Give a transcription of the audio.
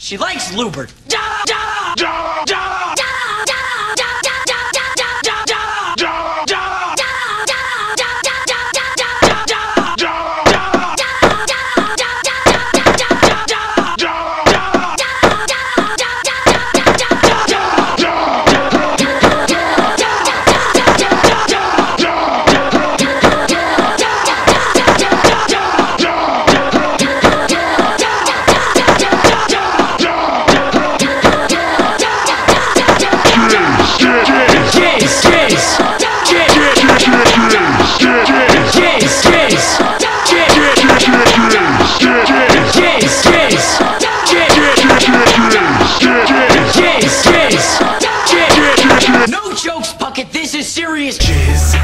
She likes Lubert. Jizz. No jokes, Puckett. This is serious. Jizz.